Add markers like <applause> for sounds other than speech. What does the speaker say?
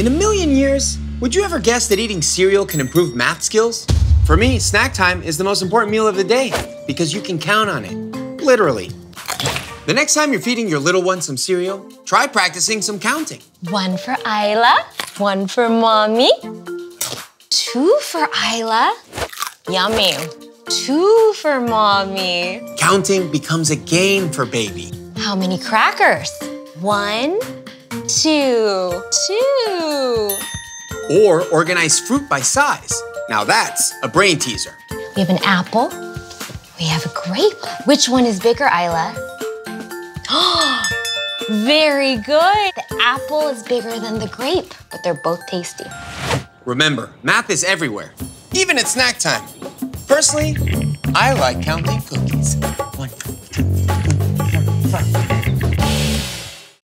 In a million years, would you ever guess that eating cereal can improve math skills? For me, snack time is the most important meal of the day because you can count on it. Literally. The next time you're feeding your little one some cereal, try practicing some counting. One for Isla, one for mommy, two for Isla. Yummy. Two for mommy. Counting becomes a game for baby. How many crackers? One, two, two. Or organize fruit by size. Now that's a brain teaser. We have an apple. We have a grape. Which one is bigger, Isla? <gasps> Very good. The apple is bigger than the grape, but they're both tasty. Remember, math is everywhere, even at snack time. Personally, I like counting cookies.